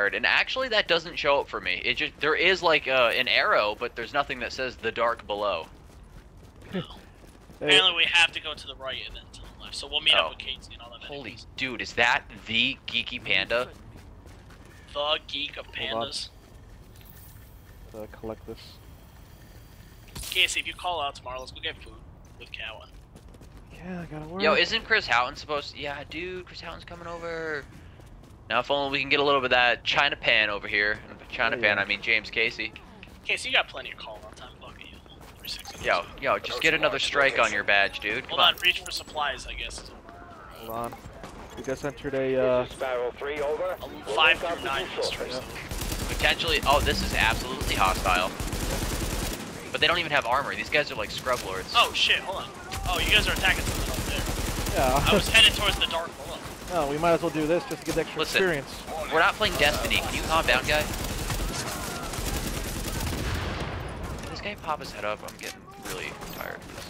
fired, and actually that doesn't show up for me. It just there is like uh, an arrow, but there's nothing that says the dark below. Hey, Apparently, we have to go to the right and then to the left. So we'll meet Oh. up with Casey and all that. Holy dude, is that the geeky panda? The geek of pandas. uh, collect this. Casey, if you call out tomorrow, let's go get food with Cowan. Yeah, I gotta work. Yo, isn't Chris Houghton supposed? to... Yeah, dude, Chris Houghton's coming over. Now, if only we can get a little bit of that China Pan over here. China Oh, Pan. I mean James Casey. Casey, you got plenty of call on time. Fuck you. Yo, yo, just get another strike on your badge, dude. Come Hold on, on. reach for supplies, I guess. Hold on. We just entered a, uh, Sparrow 3, over. A five through nine districts. Potentially. Oh, this is absolutely hostile. But they don't even have armor. These guys are like scrub lords. Oh shit, hold on. Oh, you guys are attacking something up there. Yeah. I was headed towards the dark below. No, we might as well do this just to get the extra Listen. experience. We're not playing Destiny. Can you calm down, guy? Can This guy pop his head up. I'm getting really tired of this.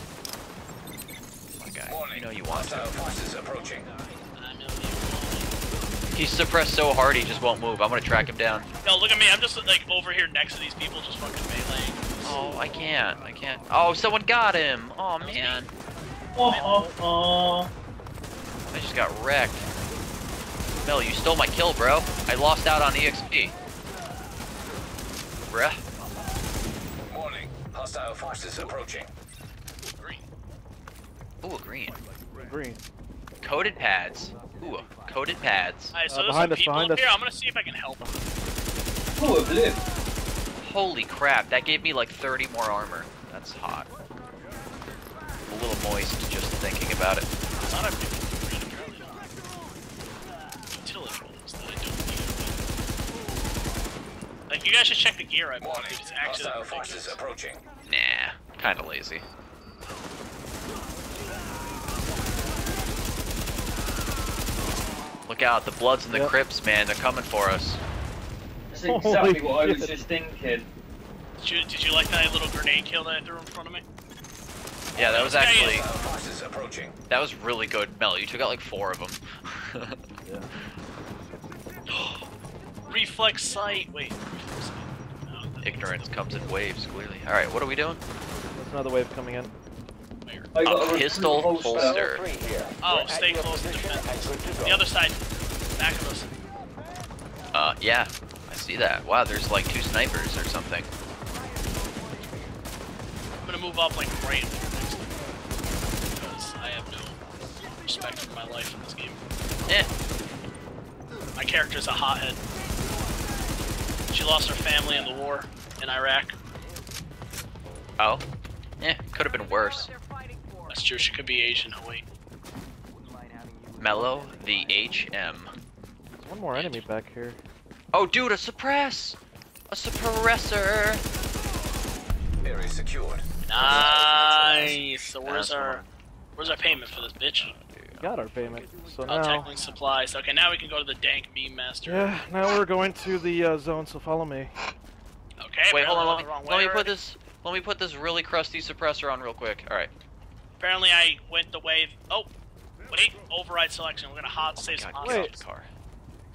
Come on, guy. You know you want to. forces approaching. I. He's suppressed so hard he just won't move. I'm gonna track him down. No, look at me. I'm just like over here next to these people, just fucking meleeing. Oh, I can't. I can't. Oh, someone got him. Oh man. Oh, oh, oh. I just got wrecked. Mel, you stole my kill, bro. I lost out on EXP. Bruh. Warning. Hostile forces approaching. Green. Ooh, green. Green. Coated pads. Ooh, coated pads. Alright, so Uh, there's behind some us, people behind up us. here. I'm gonna see if I can help them. Oh, a blue. Holy crap, that gave me like 30 more armor. That's hot. A little moist just thinking about it. I thought I picked up green, apparently not. Utility roles that I don't need. Like, you guys should check the gear I bought. Warning. It's actually Hostile ridiculous. forces approaching. Nah, kinda lazy. Look out, the Bloods and the Yep. Crips, man, they're coming for us. That's Holy exactly what I was just thinking. Did you, did you like that little grenade kill that I threw in front of me? Yeah, that was actually, uh, forces approaching. that was really good. Mel, you took out like four of them. Yeah. Reflex sight. Wait. reflex sight. No, that- Ignorance comes in waves, clearly. Alright, what are we doing? There's another wave coming in. Where? I got A recruit pistol holster. holster. Three here. Oh, We're stay close to position defense. and good to go. The other side. Back of us. Uh, yeah, I see that. Wow, there's like two snipers or something. I'm gonna move up like right next to. Because I have no respect for my life in this game. Eh, My character's a hothead. She lost her family in the war in Iraq. oh. Eh, could have been worse. That's true, she could be Asian. Oh wait. Mellow, the HM. There's one more enemy back here. Oh, dude, a suppress! A suppressor! Area secured. Nice. So where's That's our where's our payment for this bitch? Got our payment. So Oh, now, tackling supplies. Okay, now we can go to the dank meme master. yeah, now we're going to the uh, zone. So follow me. Okay. Wait, hold on, let me, I'm the wrong let me put this, let me put this really crusty suppressor on real quick. Alright. Apparently I went the way. Oh, wait. Override selection. We're gonna hot save some God, hostages. get off car.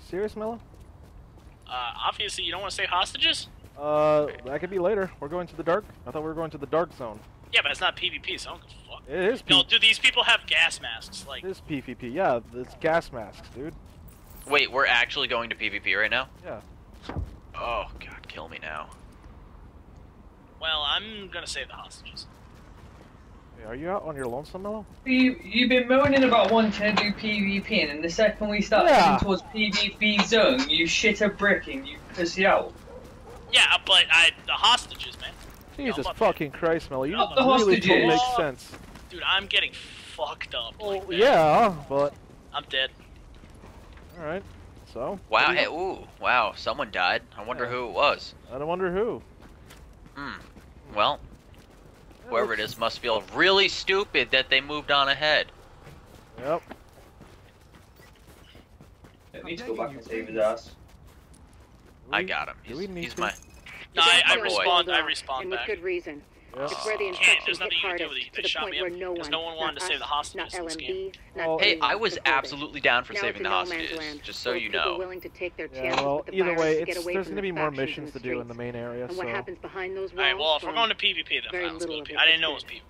Serious, Mello? Uh, obviously you don't want to save hostages. Uh, that could be later. We're going to the dark. I thought we were going to the dark zone. Yeah, but it's not PvP, so I don't give a fuck. It is. P- No, do these people have gas masks? Like, this PvP. Yeah, it's gas masks, dude. Wait, we're actually going to PvP right now? Yeah. Oh, God, kill me now. well, I'm gonna save the hostages. Hey, are you out on your lonesome, Mello? You, you've been moaning about wanting to do PvP, and then the second we start Yeah. heading towards PvP zone, you shit a brick and you pussy out. Yeah, but I the hostages, man. Jesus about fucking Christ, Mello. You Not the really don't make sense. Dude, I'm getting fucked up. Like Well, that. yeah, but I'm dead. all right. So. Wow, hey, ooh, wow, someone died. I wonder Yeah. who it was. I don't wonder who. Hmm. Well, whoever it is must feel really stupid that they moved on ahead. Yep. Don't need to go back and save his ass. I got him. He's, we need he's my. No, I, I my boy. respawned. I and with good reason. Yep. It's where the Can't, infection there's nothing you can do with it. They the shot me up no because one, no one wanted to save the hostages not in this game. LMB, Hey, I was could absolutely down for Now saving the a no man's hostages, just so full of you people know. willing to take their Yeah, well, the either way, to get away there's going to be more missions to do in the main area, And what so... happens behind those walls? Alright, well, if we're going to PvP, then fine, let's go to PvP. I didn't know it was good. PvP.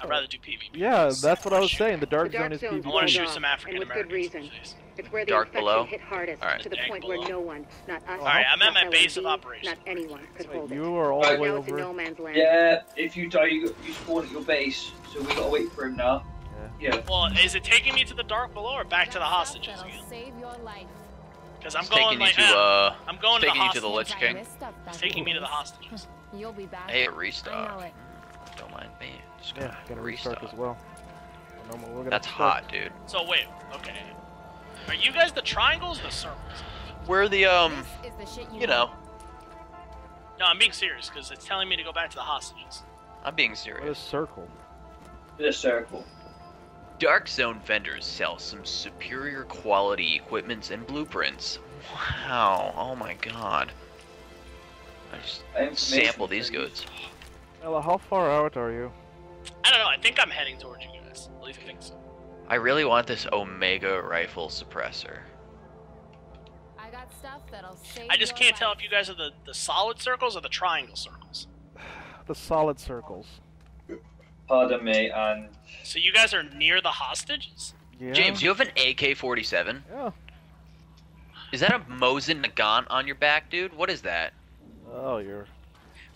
I'd rather do PvP. Yeah, that's what I was saying. The Dark The Zone is Zone's I want to PvP. shoot some off, African and with good reason. It's where the Dark infection below? hit hardest Alright. to the point below. where no one, not us, Alright, I'm at not my base of LMB, operations. Not anyone could hold it. You are all Right, the way now it's a over. no man's land. Yeah, if you die, you, you spawn at your base, so we gotta wait for him now. Yeah. Well, is it taking me to the dark below or back to the hostages again? save your life. Because I'm It's going taking you like, to, uh... I'm going to the taking you to the. Lich King. It's taking me to the hostages. You'll be back. Hey, a I know restart. It. Don't mind me. Just Yeah, gonna restart as well. No more- we're gonna That's start- hot, dude. So wait, okay. Are you guys the triangles the circles? We're the, um... Is the shit you, You know, No, I'm being serious because it's telling me to go back to the hostages. I'm being What is serious. circle? The circle. Dark Zone vendors sell some superior quality equipments and blueprints. Wow. Oh my god. I just sample these from you. goods. Ella, how far out are you? I don't know. I think I'm heading towards you guys. At least I think so. I really want this Omega rifle suppressor. I got stuff that'll save I just can't tell if you guys are the, the solid circles or the triangle circles. The solid circles. Pardon me, and So you guys are near the hostages? Yeah. James, you have an AK-47? Yeah. Is that a Mosin Nagant on your back, dude? What is that? Oh, you're.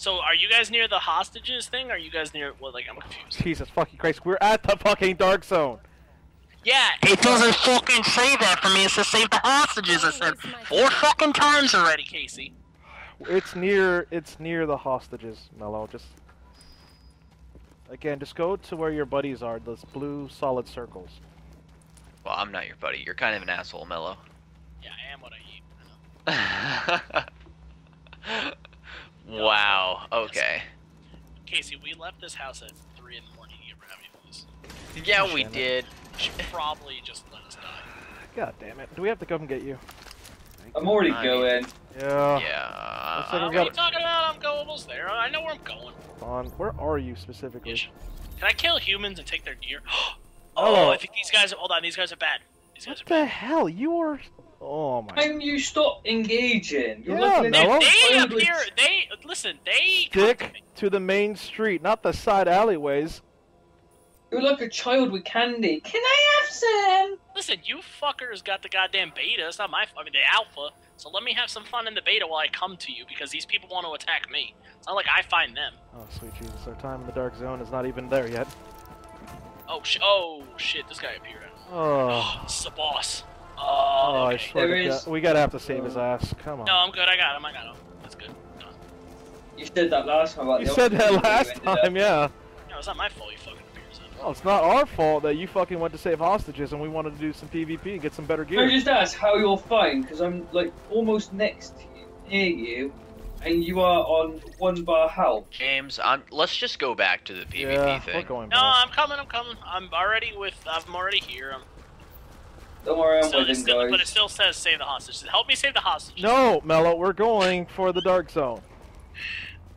So are you guys near the hostages thing? Or are you guys near? Well, like I'm confused. Jesus fucking Christ, we're at the fucking Dark Zone! Yeah, it doesn't fucking say that for me. It says save the hostages. I said four fucking times already, Casey. It's near. It's near the hostages, Mello. Just. Again, just go to where your buddies are, those blue solid circles. Well, I'm not your buddy. You're kind of an asshole, Mello. Yeah, I am what I eat. wow. Okay. Casey, we left this house at three in the morning. You ever have any of this? Yeah, we did. You probably just let us die. God damn it. Do we have to come and get you? I'm already I mean- going. Yeah. Yeah. Looks like Uh, we what are you talking about? I'm go almost there. I know where I'm going. On. Where are you specifically? Ish. Can I kill humans and take their gear? oh, Oh. I think these guys. Hold on, these guys are bad. These guys What are the bad. hell? You are. Oh my. Time you stop engaging. You're Yeah, looking They, at Mello? they appear. They listen. They come to Stick me. to the main street, not the side alleyways. You're like a child with candy. Can I have some? Listen, you fuckers got the goddamn beta. It's not my. I mean, the alpha. So let me have some fun in the beta while I come to you because these people want to attack me. It's not like I find them. Oh sweet Jesus, our time in the Dark Zone is not even there yet. Oh sh. Oh shit! This guy appeared. Oh. this is a boss. Oh. I okay. swear There to is- God. We gotta have to save his ass. Come on. No, I'm good. I got him. I got him. That's good. Done. You said that last time you said that last you ended up- time, yeah. No, it's not my fault. You fucking appears. Oh, it's not our fault that you fucking went to save hostages and we wanted to do some PvP and get some better Can I gear. just ask how you're fine? Because I'm like almost next to you, near you, and you are on one bar health. James, I'm. Let's just go back to the PvP yeah, thing. we're going No. I'm coming. I'm coming. I'm already with. I'm already here. I'm Don't worry, I'm still, with still, guys. but it still says save the hostages. Help me save the hostages. No, Mello, we're going for the Dark Zone.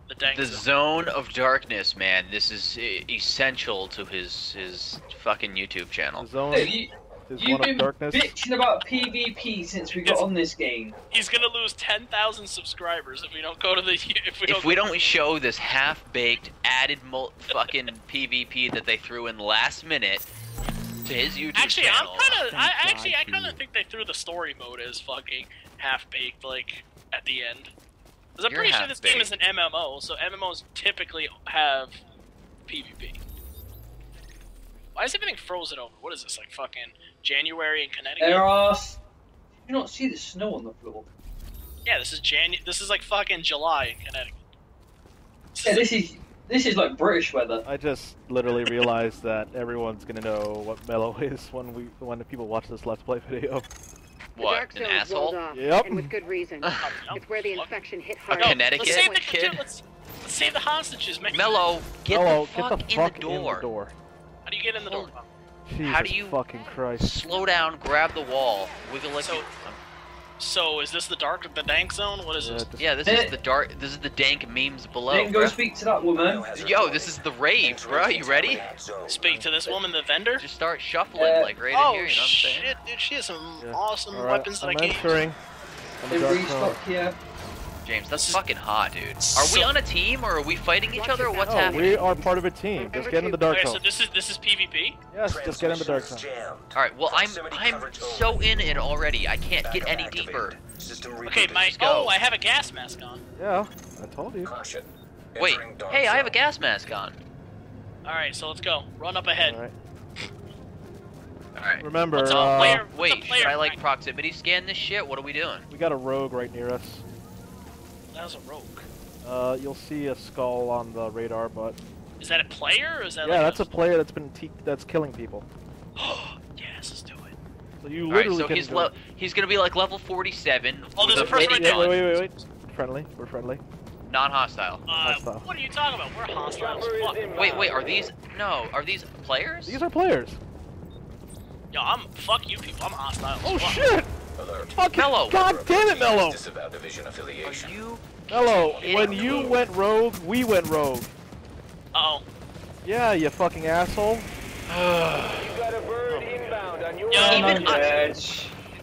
The dang. The zone. zone of darkness, man. This is essential to his his fucking YouTube The channel. zone Hey, you, is you've one of been darkness. bitching about PvP since we got Yes. on this game. He's gonna lose ten thousand subscribers if we don't go to the. If we don't. If we don't show this half-baked added mul- fucking PvP that they threw in last minute to his YouTube Actually, channel, I'm kind of. I actually, God I kind of think they threw the story mode as fucking half baked, like at the end. Because I'm You're pretty sure this game is an MMO, so MMOs typically have PvP. Why is everything frozen over? What is this, like fucking January in Connecticut? There are. s- You not see the snow on the floor. Yeah, this is Jan. This is like fucking July in Connecticut. This Yeah, is- this is this is like British weather. I just literally realized that everyone's gonna know what Mello is when we when the people watch this Let's Play video. The what Dark an Zone is asshole. off, Yep. and with good reason. It's where the infection hit A hardest. Connecticut Let's save the kid? Let's, let's save the hostages, man. Mello, get Mello, the fuck, get the fuck in the door. door. How do you get in the door? Jesus How do you- fucking Christ. Slow down, grab the wall, wiggle like So- you. So is this the dark, the dank zone? What is Yeah, this? Yeah, this is the dark. This is the dank memes below. then go bruh. speak to that woman. Yo, this is the rave, bro. You ready? Speak to this woman, the vendor. Just start shuffling Uh, like right oh in here. You know what I'm saying? shit, dude! She has some Yeah. awesome All right, weapons that I'm I can't. use. entering. on the They restock here. James, that's fucking hot, dude. Are we on a team or are we fighting each other or what's Oh, happening? we are part of a team. Just get in the dark Okay, zone. so this is this is PvP. Yes, just get in the dark zone. All right, well I'm I'm so in it already. I can't get any deeper. Okay, my oh, I have a gas mask on. Yeah, I told you. Caution. Wait, hey, I have a gas mask on. All right, so let's go. Run up ahead. All right. All right. Remember, What's up, uh, player? Wait, should I like proximity scan this shit? What are we doing? we got a rogue right near us. That was a rogue. Uh, you'll see a skull on the radar, but Is that a player or is that yeah, like that's a player that's been te- that's killing people. Oh yes, let's do it. So you All right, literally so can he's go- le- he's gonna be like level 47. Oh, there's with a person right gun, Wait, wait, wait, wait. Friendly. We're friendly. Non-hostile. Uh, Hostile. what are you talking about? We're hostile as fuck. Wait, wait, are these? No, are these players? These are players. Yo, I'm fuck you people. I'm hostile. Oh fuck. shit! Alert. Fucking Mello. God damn it, Mello! Disavow division Are affiliation. you? Mello, when me? you went rogue, we went rogue. Uh-oh. Yeah, you fucking asshole. Yo, Even I'm I- dead.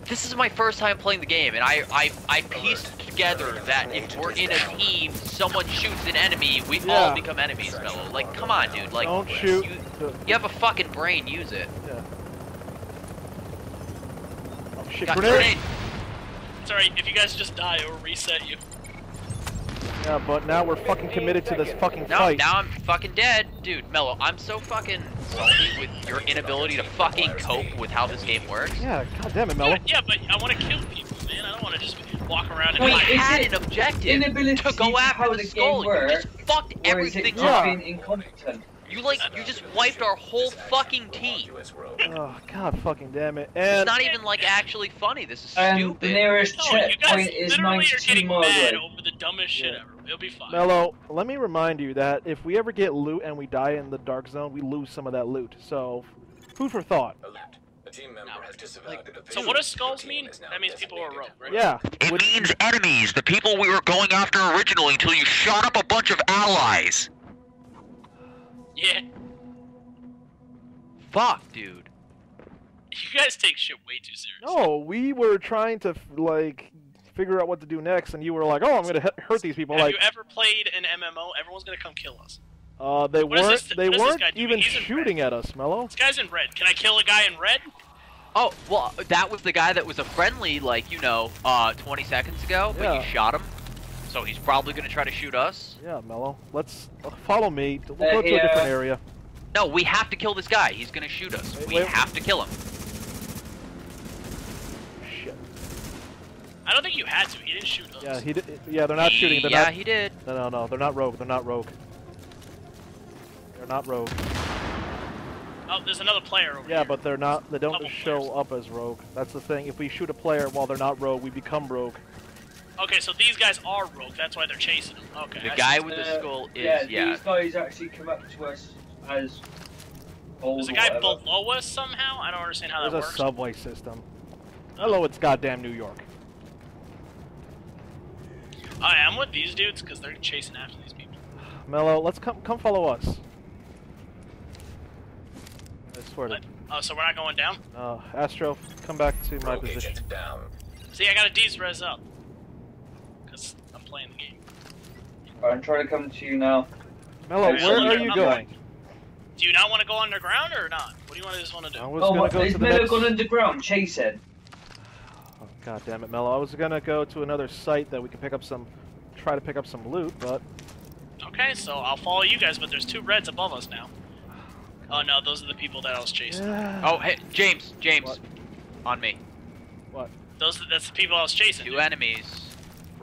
This is my first time playing the game, and I I, I pieced together that if we're in a team, someone shoots an enemy, we Yeah. all become enemies, Mello. Like, come on, dude. Like, Don't shoot. You, you have a fucking brain. Use it. yeah. Shit! Got Grenade! grenade. sorry. If you guys just die, it will reset you. Yeah, but now we're fucking committed to this fucking No, fight. now I'm fucking dead, dude. Mello, I'm so fucking salty with your inability to fucking cope with how this game works. Yeah, god damn it, Mello. Yeah, but I want to kill people, man. I don't want to just walk around and We Wait, hide. is had it an objective inability to go to after how the the skull. You just fucked Or is it everything just Yeah. Up. being incompetent? You like, you just wiped our whole fucking team. Oh god fucking damn it. It's not even like actually funny. This is Um, the stupid. nearest No, you guys checkpoint is literally are 92 getting miles mad away. over the dumbest shit ever. It'll be fine. Mello, let me remind you that if we ever get loot and we die in the dark zone, we lose some of that loot. So, food for thought. Alert. A team member has disavowed like- the So what does skulls mean? team is now That means people are rogue, right? Yeah. It means enemies, the people we were going after originally until you shot up a bunch of allies. Yeah. Fuck, dude. You guys take shit way too serious. No, we were trying to like figure out what to do next, and you were like, "Oh, I'm gonna he- hurt these people." Have Like, you ever played an MMO? Everyone's gonna come kill us. uh, they What is weren't. this- they what is this weren't even He's in shooting at us, Mello. This guy's in red. Can I kill a guy in red? Oh, well, that was the guy that was a friendly, like, you know, uh, 20 seconds ago, but Yeah. you shot him. So he's probably gonna try to shoot us. Yeah, Mello. Let's uh, follow me. We'll Uh, go to a different area. No, we have to kill this guy. He's gonna shoot us. Wait, we wait. have to kill him. Shit. I don't think you had to. He didn't shoot us. Yeah, he did. Yeah, they're not shooting. They're yeah, not. he did. No, no, no. They're not rogue. They're not rogue. They're not rogue. Oh, there's another player over Yeah, here. but they're not. They don't Couple show players. up as rogue. That's the thing. If we shoot a player while they're not rogue, we become rogue. Okay, so these guys are rogue. That's why they're chasing him. Okay. The I guy see. with the Uh, skull is, yeah, yeah. these guys actually come up to us as gold There's a guy whatever. below us somehow. I don't understand how There's that a subway system. Hello, it's goddamn New York. Oh, I'm with these dudes because they're chasing after these people. Mello, let's come come follow us. I swear to. What? Oh, so we're not going down? Uh, Astro, come back to my Rogue position. down. See, I got a D's res up. Because I'm playing the game. I'm trying to come to you now. Mello, Alright, where are you I'm going? Do you not want to go underground or not? What do you want to just want to do? I was Oh, gonna what, go is to the Miller next. gone underground chasing? Oh, God damn it, Mello! I was gonna go to another site that we could pick up some, try to pick up some loot, but Okay, so I'll follow you guys, but there's two reds above us now. Oh no, those are the people that I was chasing. Oh, hey, James, James, What? on me. What? Those that's the people I was chasing. Two dude. enemies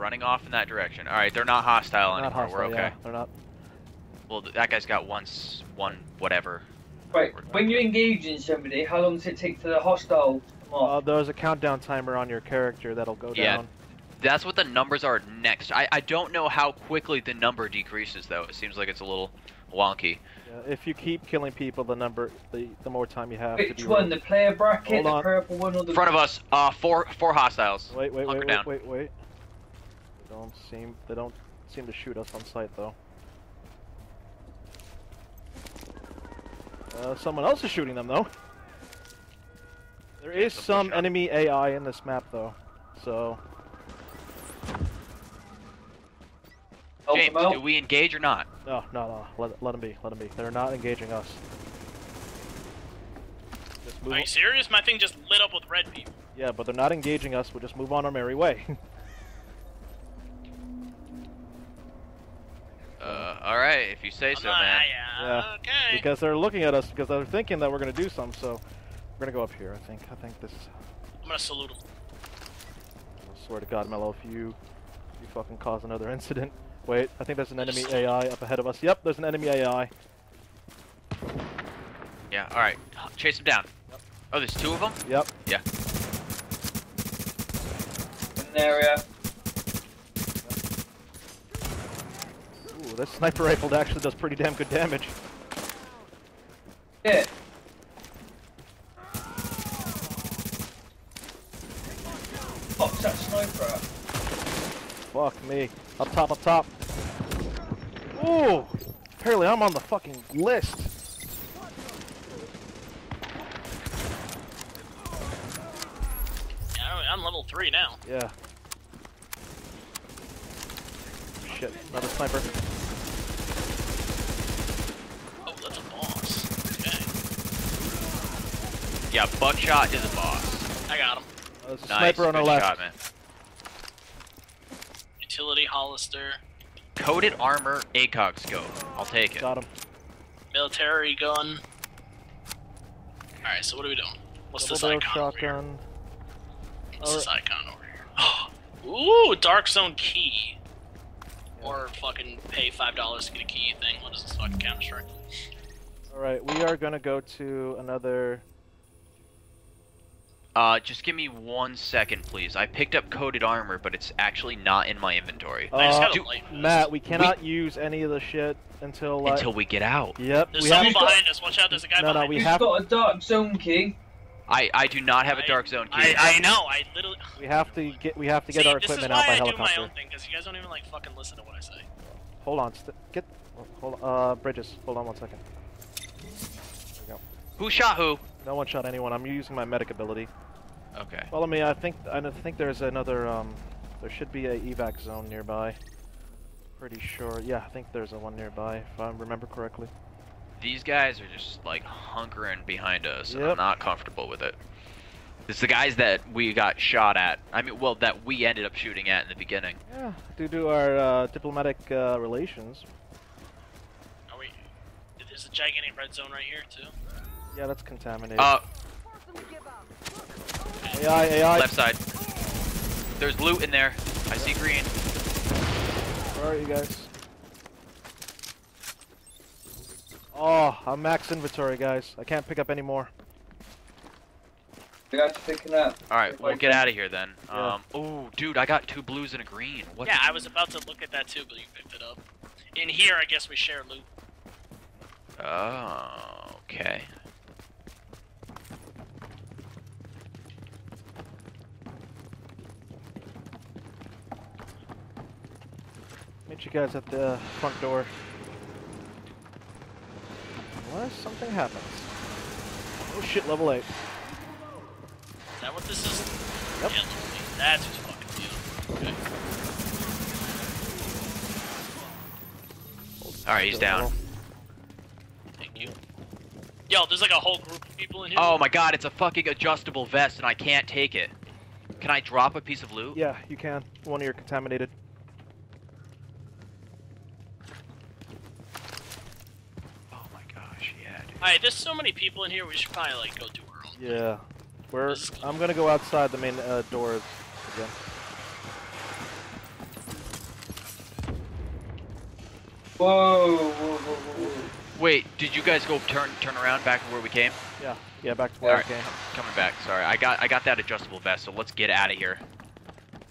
running off in that direction. All right, they're not hostile not anymore. hostile. We're okay. Yeah, they're not. Well, that guy's got one, s- one whatever. Right, when you engage in somebody, how long does it take for the hostile to come Uh, off? there's a countdown timer on your character that'll go Yeah. down. That's what the numbers are next. I, I don't know how quickly the number decreases though. It seems like it's a little wonky. Yeah, if you keep killing people, the number, the the more time you have to Which be. one? The player bracket, Hold the on. purple one, or the In front of us, uh, four four hostiles. Wait, wait, Hunker wait, down. wait, wait, wait. They don't seem they don't seem to shoot us on sight though. Uh, someone else is shooting them though. There is some enemy AI in this map though, so James, them out. do we engage or not? no, no, no. Let let them be, let them be. They're not engaging us. Just move. Are on- you serious? My thing just lit up with red people. Yeah, but they're not engaging us. We'll just move on our merry way. Uh, all right, if you say I'm so, not- man. Yeah, Yeah, Okay. because they're looking at us because they're thinking that we're gonna do some. So we're gonna go up here. I think. I think this. I'm gonna salute him. I swear to God, Mello, if you you fucking cause another incident. Wait, I think there's an enemy AI up ahead of us. Yep, there's an enemy AI. Yeah. All right, chase him down. Oh, there's two of them. Yep. Yeah. In the area. Ooh, this sniper rifle actually does pretty damn good damage. Yeah. Fuck's that sniper at? Fuck me. Up top, up top. Ooh! Apparently I'm on the fucking list. Yeah, I'm level three now. Yeah. Shit, another sniper. Oh, that's a boss. Okay. Yeah, Buckshot is a boss. I got him. There's a Nice, sniper on our good left. shot, man. Utility Hollister. Coated armor, ACOG scope. I'll take it. Got him. Military gun. Alright, so what are we doing? What's Double this barrel icon over here? shotgun. What's this icon over here? Ooh, Dark Zone key. Or fucking pay five dollars to get a key thing. What is this fucking Counter Strike? Alright, we are gonna go to another. Uh, just give me one second, please. I picked up coated armor, but it's actually not in my inventory. I just Uh, got a do- light. Matt, we cannot use any of the shit until. Uh, Until we get out. Yep, There's we have. someone got- behind us. Watch out, there's a guy No, no, behind we us. Who's have- got a dark zone key? I I do not have a I- dark zone key. I, I know, I literally... We have to get. We have to get See, our this is equipment why out by I do my helicopter. own thing, because you guys don't even, like, fucking listen to what I say. Hold on. St- get. Hold. Uh, Bridges. Hold on one second. There we go. Who shot who? No one shot anyone. I'm using my medic ability. Okay. Follow me. I think. I think there's another. Um. There should be a evac zone nearby. Pretty sure. Yeah, I think there's a one nearby, if I remember correctly. These guys are just like hunkering behind us, and Yep. I'm not comfortable with it. It's the guys that we got shot at. I mean, well, that we ended up shooting at in the beginning. Yeah, due to our uh, diplomatic uh, relations. Are we... There's a gigantic red zone right here, too. Yeah, that's contaminated. Uh, AI, AI. left side. There's loot in there. I see green. Where are you guys? Oh, I'm max inventory, guys. I can't pick up any more. We have to pick it up. All right, If we'll get out of here then. Yeah. Um, oh, dude, I got two blues and a green. What? Yeah, I was about to look at that, too, but you picked it up. In here, I guess we share loot. Oh, okay. Meet you guys at the front door. Unless something happens. Oh shit, level 8. Is that what this is? Yep. Yeah, level eight. That's what's fucking deal. Okay. All right, he's down. Thank you. Yo, there's like a whole group of people in here. Oh my god, it's a fucking adjustable vest, and I can't take it. Can I drop a piece of loot? Yeah, you can. One of your contaminated. Oh my gosh, yeah, dude. Alright, there's so many people in here, we should probably like go do our own. thing. Yeah. We're, This is- I'm gonna go outside the main uh, doors again. Whoa, whoa, whoa, whoa, whoa. Wait, did you guys go turn turn around back to where we came? Yeah, yeah, back to where Alright. I came. Coming back. Sorry, I got I got that adjustable vest. So let's get out of here.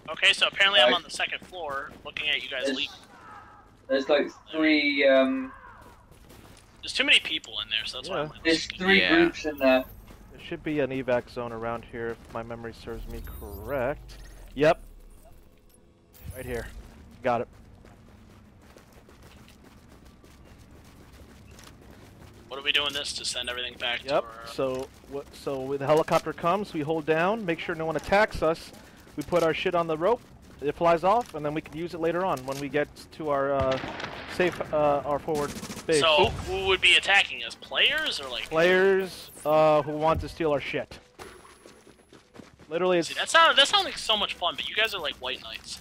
Okay, so apparently I'm on the second floor, looking at you guys There's, leave. there's like three um, There's too many people in there, so that's why Yeah. I'm There's three Yeah. groups in there. There should be an evac zone around here if my memory serves me correct. Yep. Right here. Got it. What are we doing this to send everything back Yep. to our... Uh, so what? So when the helicopter comes, we hold down, make sure no one attacks us. We put our shit on the rope. It flies off, and then we can use it later on when we get to our uh, safe, uh, our forward base. So who would be attacking us? Players or like? Players uh, who want to steal our shit. Literally, it's See, that sounds that sounds like so much fun, but you guys are like white knights.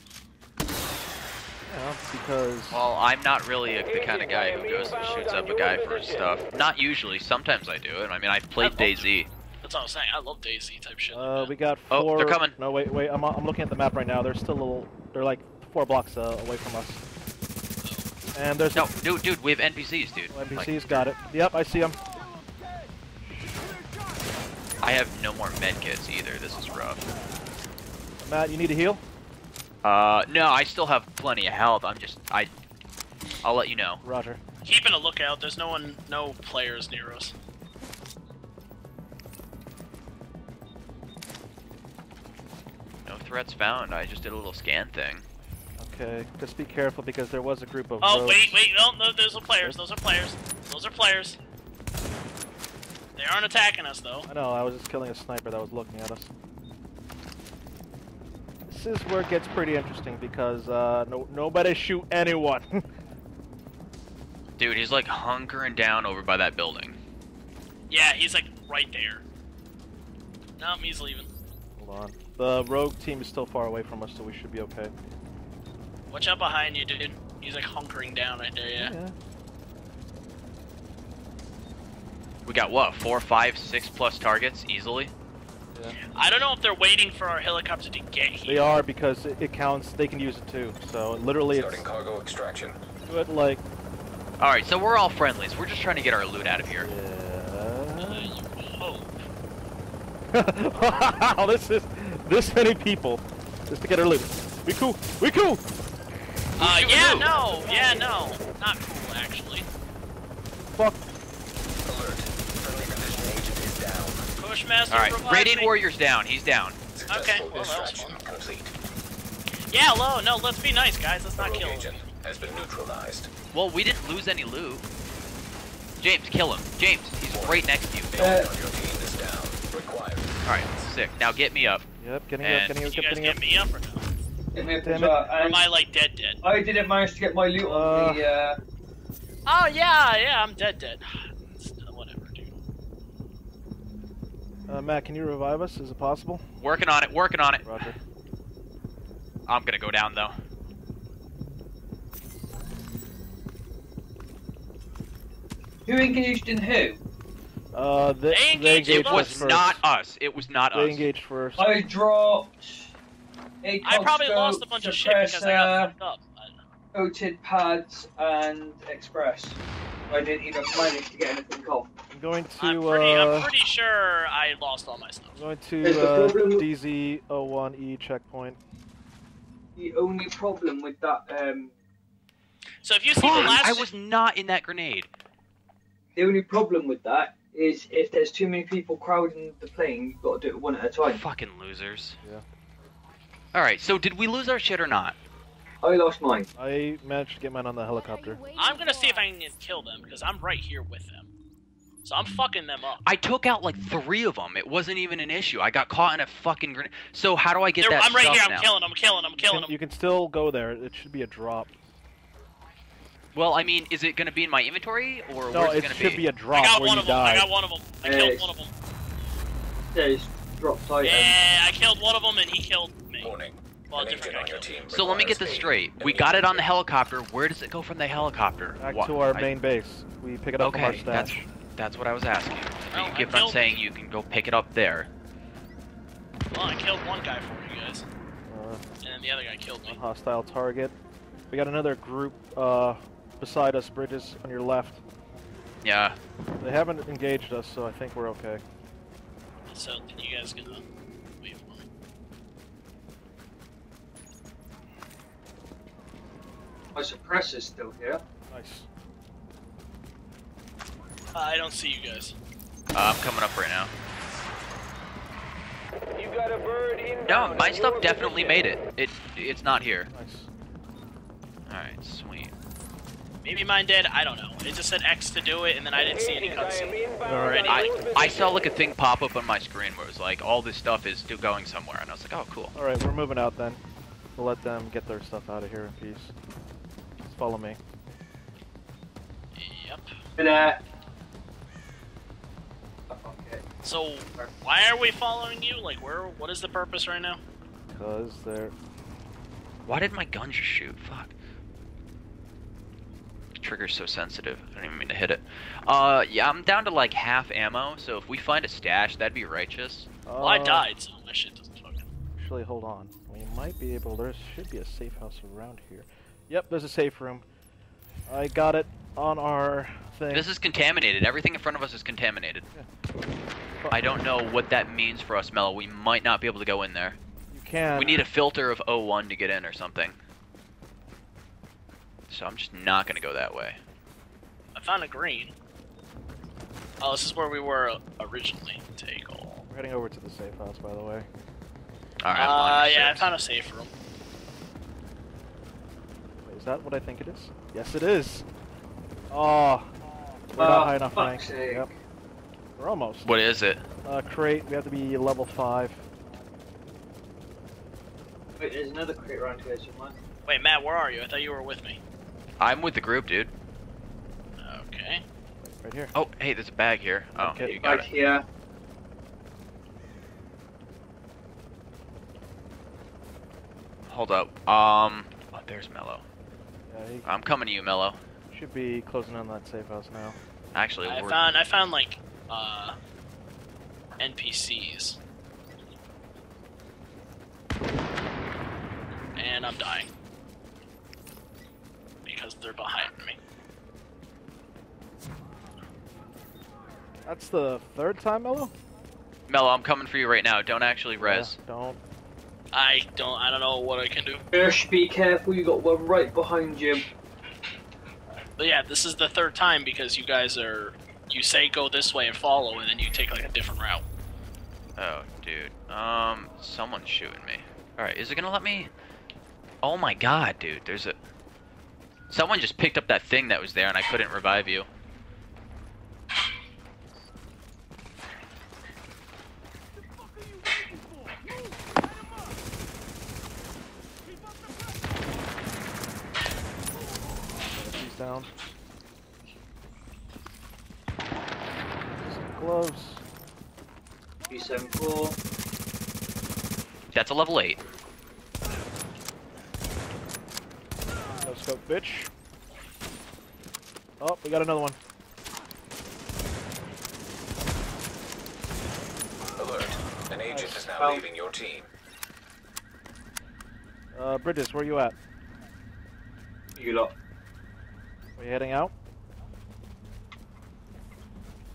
yeah, because Well, I'm not really a, the kind of guy who goes and shoots up a guy for his stuff. Not usually. Sometimes I do it. I mean, I've played DayZ. That's what I was saying. I love DayZ type shit. uh, like we that. got Oh, they're coming. No, wait, wait. I'm, I'm looking at the map right now. They're still a little. They're like four blocks uh, away from us. And there's No, dude, dude, we have NPCs, dude. NPCs. Like, got it. Yep, I see them. I have no more medkits either. This is rough. Matt, you need a heal? Uh, no, I still have plenty of health. I'm just, I, I'll let you know. Roger. Keeping a lookout. There's no one, no players near us. Threats found. I just did a little scan thing. Okay, just be careful because there was a group of. Oh rogues. wait, wait, no, no, those are players. Those are players. Those are players. They aren't attacking us though. I know. I was just killing a sniper that was looking at us. This is where it gets pretty interesting because uh, no nobody shoot anyone. Dude, he's like hunkering down over by that building. Yeah, he's like right there. No, he's leaving. Hold on. The rogue team is still far away from us, so we should be okay. Watch out behind you, dude. He's like hunkering down right there. Yeah. We got what? Four, five, six plus targets easily. I don't know if they're waiting for our helicopter to get here. They are because it, it counts. They can use it too. So literally, it's Starting cargo extraction. do it like. All right, so we're all friendlies. We're just trying to get our loot out of here. Uh, you hope. wow, this is this many people just to get our loot. We cool. We cool. Uh, shooting yeah, who? no, yeah, no, not cool actually. Fuck. Alert. Friendly condition agent is down. Pushmaster. All right, revive Radiant me. Warrior's down. He's down. Okay. well, that was complete. Yeah, hello. No, let's be nice, guys. Let's not kill him. agent has been neutralized. Well, we didn't lose any loot. James, kill him. James, he's right next to you. Uh, on your team is down. Required. All right, sick. Now get me up. Yep. Getting And up. Getting Can up. you guys Getting get up. me up or no? Get me up Damn it. Or am I like dead dead? I didn't manage to get my loot on the. Uh, Oh yeah, yeah, I'm dead dead. Uh, Whatever, dude. Uh, Matt, can you revive us? Is it possible? Working on it. Working on it. Roger. I'm gonna go down though. who engaged in who? Uh, they, They they engaged engaged It was first. not us. It was not They us. engaged first. I dropped. A I probably lost a bunch of shit because I got fucked up. coated pads and express. I didn't even manage to get anything off. I'm going to. I'm pretty, uh, I'm pretty sure I lost all my stuff. I'm going to uh, DZ01E checkpoint. The only problem with that, um, So if you see the Fuck, last, I was not in that grenade. the only problem with that is if there's too many people crowding the plane, you've got to do it one at a time. Fucking losers. Yeah. All right, so did we lose our shit or not? I lost mine. I managed to get mine on the helicopter. I'm gonna see if I can kill them because I'm right here with them. So I'm fucking them up. I took out like three of them. It wasn't even an issue. I got caught in a fucking grenade. So how do I get They're- that I'm right stuff here. I'm now? killing them. I'm killing them. I'm You killing can, them. you can still go there. It should be a drop. Well, I mean, is it gonna be in my inventory or No, where's it it gonna be? should be? be a I drop got where one you of them. die. I got one of them. I Yes. killed one of them. There's dropped item. Yeah, I killed one of them and he killed me. Warning. Well, a An different agent guy on your team So let me get this straight. We got it on the helicopter. Where does it go from the helicopter? Back Wha- to our I- main base. We pick it up from our Okay, that's that's what I was asking. Well, you I keep on saying you can go pick it up there. Well, I killed one guy for you guys, Uh, and then the other guy killed a me. hostile target. We got another group uh, beside us, Bridges, on your left. Yeah. They haven't engaged us, so I think we're okay. So then you guys gonna wait for me. My suppressor's still here. Nice. I don't see you guys. Uh, I'm coming up right now. You got a bird in. No, my stuff definitely made it. It it's not here. Nice. All right, sweet. Maybe mine did. I don't know. It just said X to do it, and then I didn't see any cutscene. Alright. I I saw like a thing pop up on my screen where it was like all this stuff is still going somewhere, and I was like, oh cool. All right, we're moving out then. We'll let them get their stuff out of here in peace. Just follow me. Yep. But, uh, okay. So why are we following you? Like, where? What is the purpose right now? Cause they're Why did my gun just shoot? Fuck. Trigger's so sensitive. I don't even mean to hit it. Uh, yeah, I'm down to like half ammo, so if we find a stash, that'd be righteous. Well, I Uh, died, so my shit doesn't fucking. Actually, hold on. We might be able. There should be a safe house around here. Yep, there's a safe room. I got it on our thing. This is contaminated. Everything in front of us is contaminated. I don't know what that means for us, Mello. We might not be able to go in there. You can. We need a filter of O1 to get in or something. So I'm just not gonna go that way. I found a green. Oh, this is where we were originally. Take all. We're heading over to the safe house, by the way. Alright, I'm Uh, on yeah, I six. found a safe room. Wait, is that what I think it is? Yes, it is. Oh, we're Oh, not high enough rank. Yep. We're almost. What is it? Uh, crate. We have to be level five. Wait, there's another crate around here somewhere. Wait, Matt, where are you? I thought you were with me. I'm with the group, dude. Okay. Right here. Oh, hey, there's a bag here. Oh, Okay, you got Right it. here. Hold up. Um, oh, there's Mello. Yeah, you I'm coming to you, Mello. should be closing on that safe house now. Actually, I we're- found I found like uh NPCs. And I'm dying. Because they're behind me. That's the third time, Mello? Mello, I'm coming for you right now. Don't actually res. Yeah, don't. I don't I don't know what I can do. Fish, be careful, you got one right behind you. But yeah, this is the third time because you guys are you say go this way and follow and then you take like a different route. Oh, dude. Um, someone's shooting me. Alright, is it gonna let me? Oh my god, dude. There's a... Someone just picked up that thing that was there and I couldn't revive you. He's down. Some gloves. B74. That's a level 8. No scope, bitch. Oh, we got another one. Alert. An agent is now Well- leaving your team. Uh, Bridges, where you at? You lot. Are you heading out?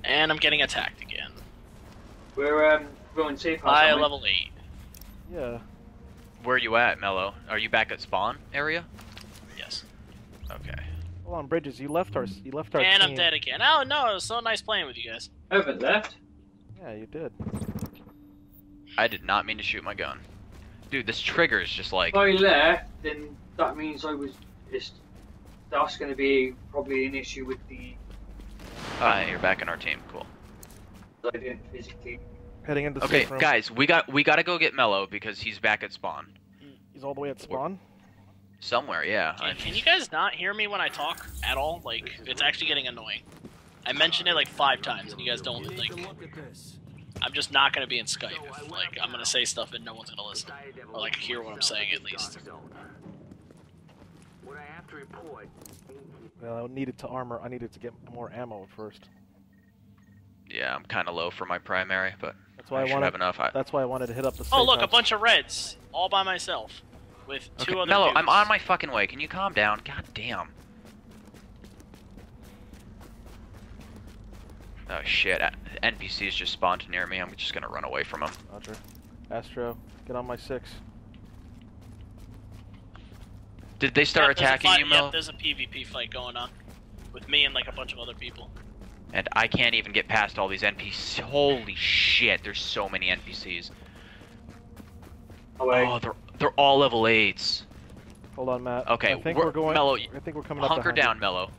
And I'm getting attacked again. We're um going safe house. By level eight. Yeah. Where are you at, Mello? Are you back at spawn area? Yes. Okay. Hold on, Bridges. You left our. You left our And team. I'm dead again. Oh no, it was so nice playing with you guys. Oh, I haven't left. Yeah, you did. I did not mean to shoot my gun. Dude, this trigger is just like... If I left, then that means I was just. That's going to be probably an issue with the. Alright, you're back in our team. Cool. I didn't physically. Heading into the Okay, safe room. guys, we got we got to go get Mello because he's back at spawn. He's all the way at spawn. Somewhere, yeah. Can, can you guys not hear me when I talk at all? Like, it's actually getting annoying. I mentioned it like five times, and you guys don't like. I'm just not gonna be in Skype. If, like, I'm gonna say stuff and no one's gonna listen, or like hear what I'm saying at least. Well, I needed to armor. I needed to get more ammo first. Yeah, I'm kind of low for my primary, but That's why I I, should wanted. have enough. I, That's why I wanted to hit up the. Oh safe look, a bunch of reds, all by myself, with two okay, other. Mello, dudes. I'm on my fucking way. Can you calm down? God damn. Oh shit, NPCs just spawned near me. I'm just gonna run away from them. Roger. Astro, get on my six. Did they start Yep, attacking fight- you, Mel? Yep, there's a PvP fight going on, with me and like a bunch of other people. And I can't even get past all these NPCs. Holy shit, there's so many NPCs. Away. Oh, they're they're all level eights. Hold on, Matt. Okay, I think we're- we're, going. Mello, I think we're coming up Hunker behind down, Mello.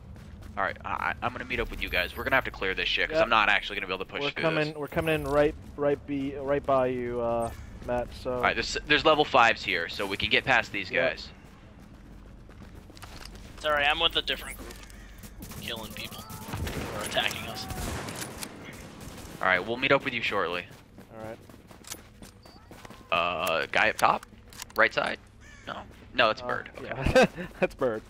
All right, I, I'm gonna meet up with you guys. We're gonna have to clear this shit because Yep. I'm not actually gonna be able to push We're through coming. this. We're coming in right, right be, right by you, uh, Matt. So. All right, there's there's level fives here, so we can get past these Yep. guys. Sorry, I'm with a different group. Killing people. Or attacking us. All right, we'll meet up with you shortly. All right. Uh, guy up top, right side. No, no, it's Uh, bird. Okay. Yeah. That's bird.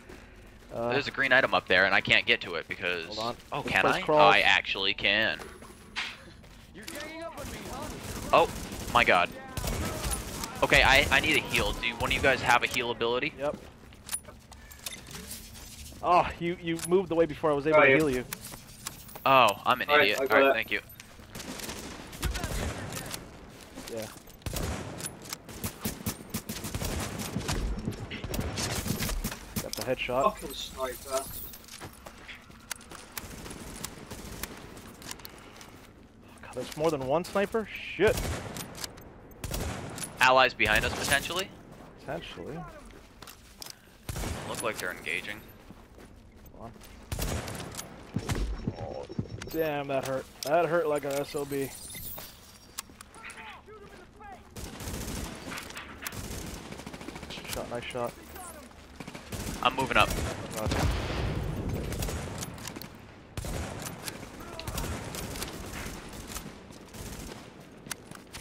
Uh, There's a green item up there, and I can't get to it because. Hold on. Oh, This can I? crawls. I actually can. Oh, my god. Okay, I, I need a heal. Do one of you guys have a heal ability? Yep. Oh, you you moved away before I was able Got to you. heal you. Oh, I'm an Alright, idiot. I got Alright, it. thank you. Yeah. Got the headshot. Fucking sniper. God, there's more than one sniper. Shit. Allies behind us potentially. Potentially. Look like they're engaging. Oh, damn, that hurt. That hurt like an SOB. Shot, nice shot. I'm moving up.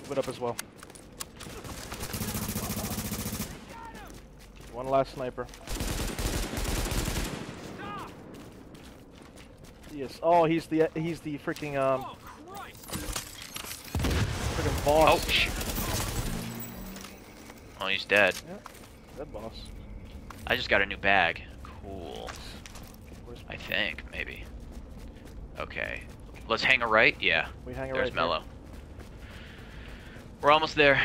Move it up as well. One last sniper. Yes. Oh, he's the he's the freaking um. Freaking Oh, boss. sh Oh, he's dead. Dead boss. I just got a new bag. Cool. I think, maybe. Okay. Let's hang a right? Yeah. we hang it There's right here. Melo. We're almost there.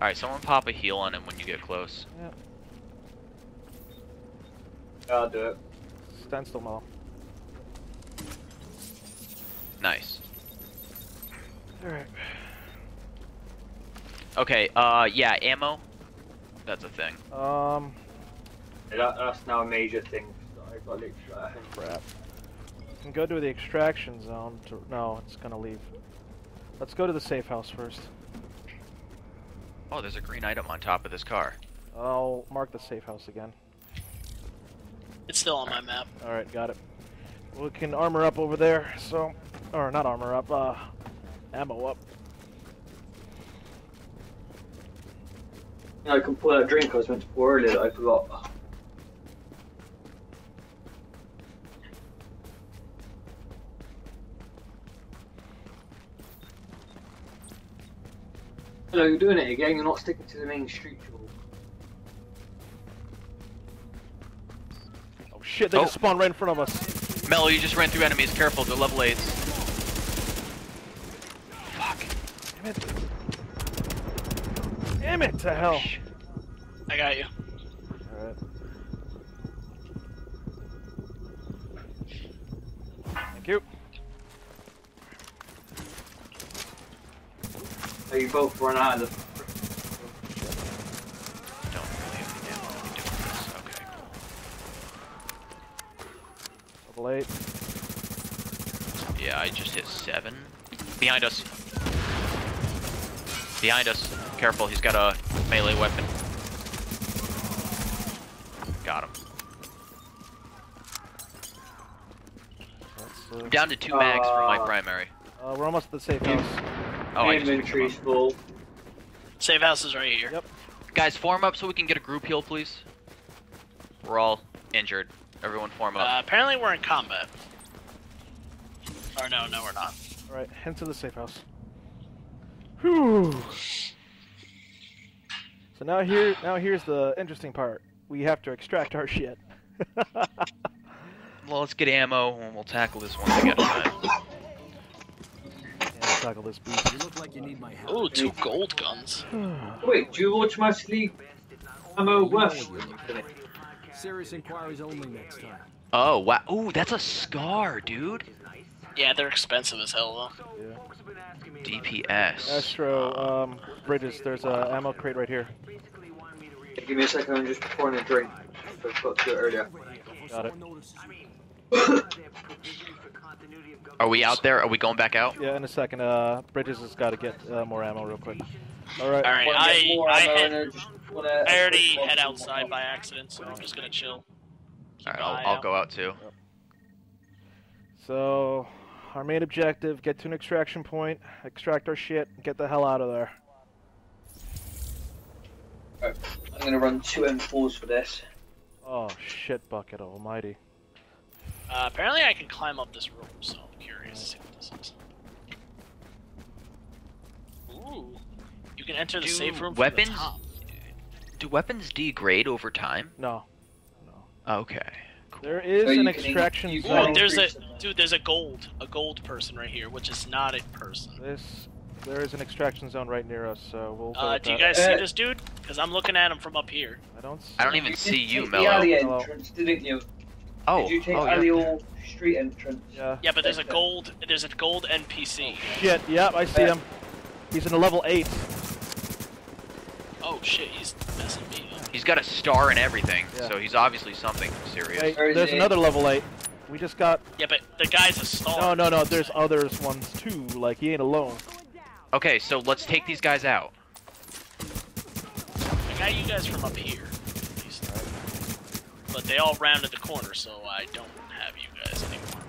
Alright, someone pop a heal on him when you get close. Yeah, I'll do it. Stand still, Melo. Nice. Alright. Okay, uh, yeah, ammo. That's a thing. Um, Yeah, that, that's now a major thing. I got literally like, I think crap. We can go to the extraction zone to. No, it's gonna leave. Let's go to the safe house first. Oh, there's a green item on top of this car. I'll mark the safe house again. It's still on my map. Alright, got it. We can armor up over there, so. Or not armor up, uh. Ammo up. I can pour that drink I was meant to pour earlier that I forgot. Hello, you're doing it again, you're not sticking to the main street Joel. Oh shit, they Oh. just spawned right in front of us. Mel, you just ran through enemies. Careful, they're level 8s. Fuck. Damn it. Damn it to hell. I got you. Alright. Thank you. So you both run out of the Don't really have any ammo to be doing this. Okay, cool. Level 8. Yeah, I just hit 7. Behind us. Behind us. Careful, he's got a melee weapon. Got him. Uh, I'm down to two mags for my Uh, primary. uh, we're almost at the safe house. Oh, I just picked him inventory's full. Safe house is right here. Yep. Guys, form up so we can get a group heal, please. We're all injured. Everyone form up. Uh, apparently we're in combat. Or no, no, we're not. Alright, head to the safe house. Whew. So now here, now here's the interesting part. We have to extract our shit. well, let's get ammo and we'll tackle this one thing at a time. Yeah, tackle this beast. You look like you need my help. Ooh, two gold guns. Wait, do you automatically ammo worth? Serious inquiries only next time. Oh wow. Ooh, that's a scar, dude. Yeah, they're expensive as hell though. Yeah. DPS. Astro, um, Bridges, there's a ammo crate right here. Give me a second, I'm just pouring a drink. I forgot to earlier. Got it. Are we out there? Are we going back out? Yeah, in a second. Uh, Bridges has got to get uh, more ammo real quick. All right. All right, I I, had, I just wanna- I already head outside by accident, so I'm just gonna chill. Keep Alright, I'll, I'll out. go out too. So, our main objective: get to an extraction point, extract our shit, get the hell out of there. I'm gonna run two M4s for this. Oh shit, bucket almighty! Uh, apparently, I can climb up this rope, so I'm curious to see what this is. Ooh, you can enter the Do safe room weapons- from the top. Do weapons degrade over time? No. No, Okay. There is So an extraction you can- Oh, there's a dude. There's a gold, a gold person right here, which is not a person. This, there is an extraction zone right near us, so we'll. go Uh, do you that. guys see Uh, this dude? Because I'm looking at him from up here. I don't. See I don't even see you, take Melo. The entrance, didn't you? Oh, Did you take oh, alley yeah. or street entrance? Yeah. Yeah, but there's a gold. There's a gold NPC. Shit. Yep, I see Uh, him. He's in a level eight. Oh shit, he's messing me up. He's got a star and everything, Yeah. so he's obviously something serious. Hey, Where is there's another level eight. We just got. Yeah, but the guy's a star. No, no, no. There's others ones too. Like he ain't alone. Okay, so let's take these guys out. I got you guys from up here. at least. But they all rounded the corner, so I don't have you guys anymore.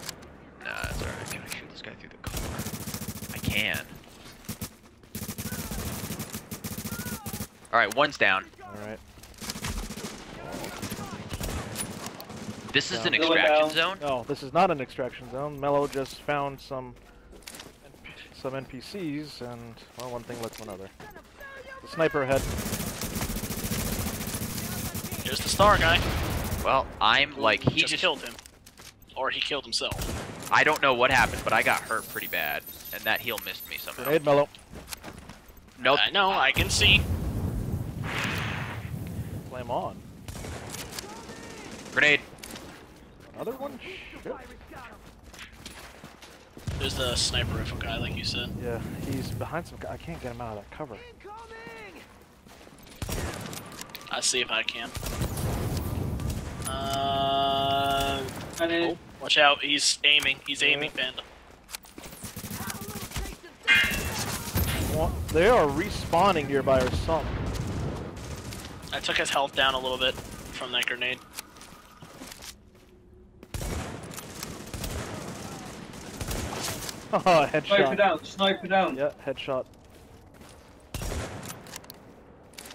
Nah, that's alright. Can I shoot this guy through the car? I can. Alright, one's down. All This is Down. an extraction zone? No, this is not an extraction zone. Melo just found some some NPCs, and well, one thing led to another. The sniper ahead. Here's the star guy. Well, I'm like, he just, just, killed him. Or he killed himself. I don't know what happened, but I got hurt pretty bad. And that heal missed me somehow. Grenade, Melo. Nope. I know, I can see. Flame on. Grenade. Another one. Shit. There's the sniper rifle guy, like you said. Yeah, he's behind some. guy. I can't get him out of that cover. I'll see if I can. Uh, And then oh, watch out, he's aiming. He's Yeah. aiming, Panda. Well, they are respawning nearby or something. I took his health down a little bit from that grenade. Oh, sniper headshot. down, sniper down. Yeah, headshot.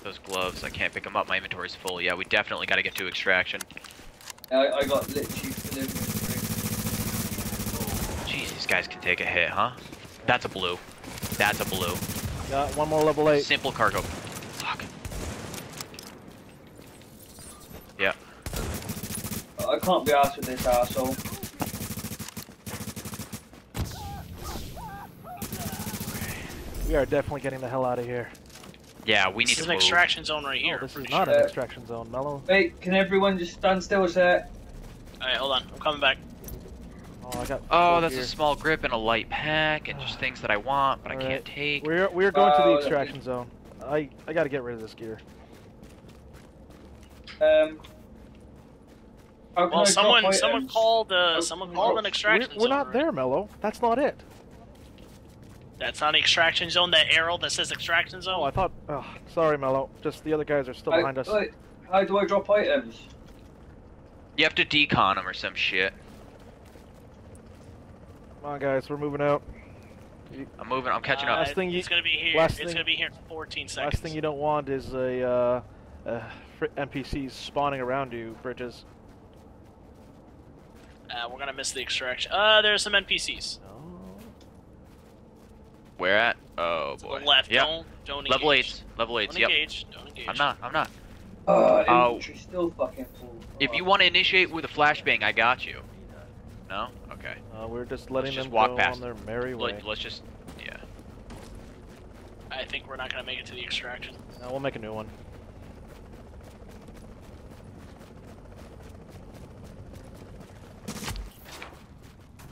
Those gloves, I can't pick them up. My inventory's full. Yeah, we definitely got to get to extraction. I, I got literally full inventory. Jeez, these guys can take a hit, huh? That's a blue. That's a blue. Got one more level eight. Simple cargo. Fuck. Yeah. I can't be asked with this asshole. We are definitely getting the hell out of here. Yeah, we need This is an move. extraction zone right No, here. this is not sure. an extraction zone, Melo. Wait, can everyone just stand still a sec? Alright, hold on. I'm coming back. Oh, I got. Oh, that's gear. a small grip and a light pack and just things that I want, but I Alright. can't take. We're we're going to Oh, the that extraction zone. I I got to get rid of this gear. Um. how can I Well, someone someone called uh, Oh, someone oh, called an we're- We're, we're zone. not there, Melo. That's not it. That's not an extraction zone. That arrow that says extraction zone. Oh, I thought. Oh, sorry, Melo. Just the other guys are still I- behind us. wait, how do I drop items? You have to decon them or some shit. Come on, guys. We're moving out. I'm moving. I'm catching Uh, up. Last thing you- it's gonna be here. last it's thing- gonna be here in 14 seconds. Last thing you don't want is a uh, uh, NPCs spawning around you, Bridges. Uh, we're gonna miss the extraction. Uh, there's some NPCs. Where at? Oh boy. To the left. Yep. Don't, don't Level eight. Level eight. Don't yep. Engage. Don't engage. I'm not. I'm not. Uh, oh. still fucking. If you want to initiate with a flashbang, I got you. No? Okay. Uh, we're just letting let's them just walk go past. on their merry way. Let, let's just, yeah. I think we're not gonna make it to the extraction. No, we'll make a new one.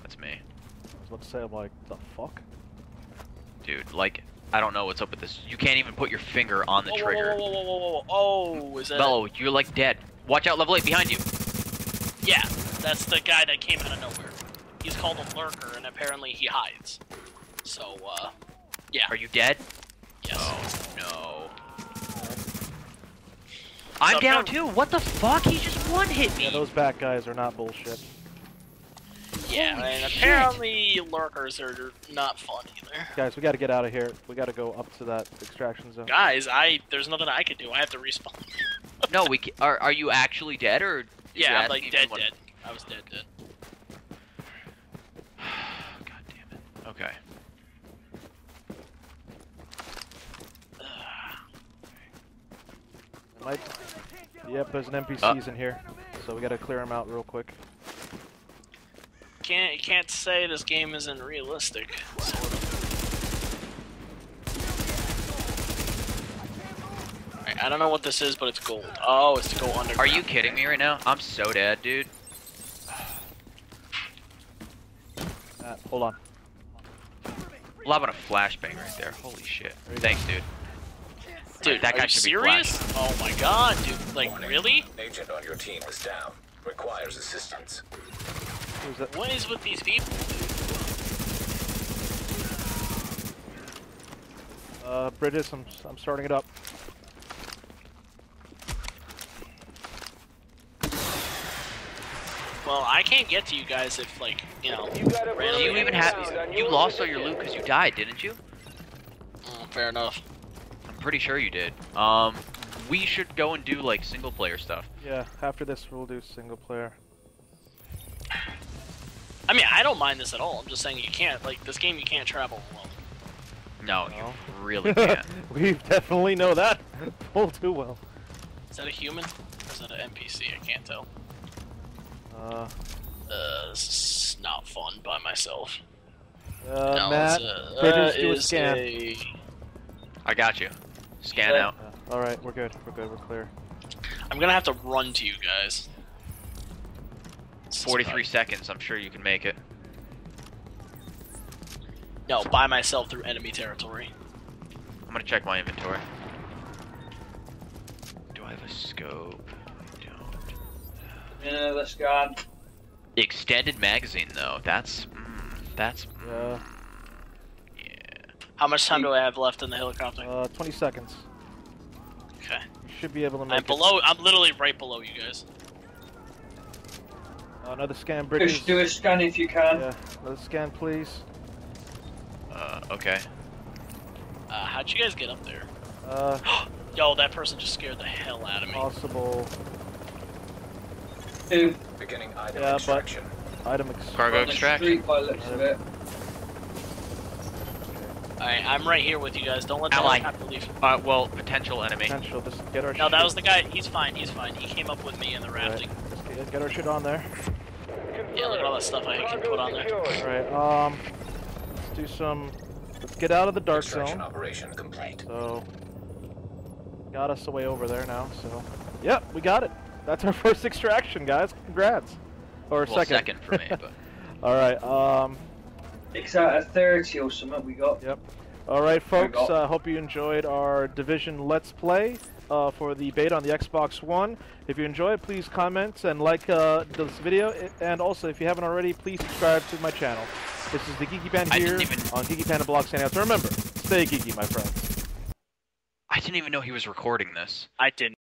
That's me. Let's say I'm like, the fuck? Dude, like, I don't know what's up with this. You can't even put your finger on the Whoa, whoa, trigger. Whoa, whoa, whoa, whoa, whoa! Oh, is that? Melo, you're like dead. Watch out, level 8 behind you. Yeah, that's the guy that came out of nowhere. He's called a lurker, and apparently he hides. So, uh, yeah. Are you dead? Yes. Oh, no. I'm So down now- too. What the fuck? He just one hit me. Yeah, those back guys are not bullshit. Yeah, Holy and shit. apparently lurkers are not fun either. Guys, we gotta get out of here. We gotta go up to that extraction zone. Guys, I there's nothing I can do. I have to respawn. No, we ca- are. Are you actually dead or? yeah, I'm like if dead, you dead. I was dead, dead. God damn it. Okay. It might... Yep, there's an NPCs Uh. in here, so we gotta clear them out real quick. Can't you can't say this game isn't realistic. Sort of. Alright, I don't know what this is, but it's gold. Oh, it's to go underground. Are you kidding me right now? I'm so dead, dude. Uh, hold on. Lobbing a flashbang right there. Holy shit. Thanks, dude. Dude, that are guy you should be serious? Oh my god, dude. Like, Warning. really? Agent on your team is down. Requires assistance. Who's that? What is with these people? Uh, Bridges, I'm, I'm starting it up. Well, I can't get to you guys if, like, you know. Do you even have? You lost all your loot because you died, didn't you? Mm, fair enough. I'm pretty sure you did. Um, we should go and do like single player stuff. Yeah, after this we'll do single player. I mean, I don't mind this at all. I'm just saying you can't, like, this game you can't travel alone. No, No. you really can't. we definitely know that all too well. Is that a human? Or is that an NPC? I can't tell. Uh, Uh, this is not fun by myself. uh, no, Matt, it's a, uh, do a scan. a- I got you. Scan Yeah. out. Uh, all right, we're good. We're good. We're clear. I'm gonna have to run to you guys. This is 43 probably- seconds. I'm sure you can make it. No, by myself through enemy territory. I'm gonna check my inventory. Do I have a scope? I don't. Yeah, let's go. Extended magazine though. That's mm, that's mm, Yeah. yeah. How much time do I have left in the helicopter? Uh, 20 seconds. Okay. You should be able to make I'm it. below. I'm literally right below you guys. Uh, another scan, British. Do a scan if you can. Yeah, another scan, please. Uh, okay. Uh, how'd you guys get up there? Uh, Yo, that person just scared the hell out of me. possible Two. Beginning item Yeah, but- extraction. item ex- Cargo extraction. by looks of it. Alright, I'm right here with you guys. Don't let the Ally. helicopter leave. Uh, well, potential enemy. potential. Just get our No, shit. that was the guy. He's fine. He's fine. He came up with me in the Alright, rafting. let's get, get our shit on there. Yeah, look at all that stuff I can put on there. Alright, um, let's do some. Let's get out of the dark zone. operation complete. So, got us away over there now. So, yep, we got it. That's our first extraction, guys. Congrats. Or Well, second. second for me, but All right. Um. Six out of 30 or something we got. Yep. All right, folks. I uh, hope you enjoyed our Division Let's Play uh, for the beta on the Xbox One. If you enjoy it, please comment and like uh, this video. And also, if you haven't already, please subscribe to my channel. This is the Geeky Panda here even- on Geeky Panda Blog Standing Out. So remember, stay geeky, my friends. I didn't even know he was recording this. I didn't.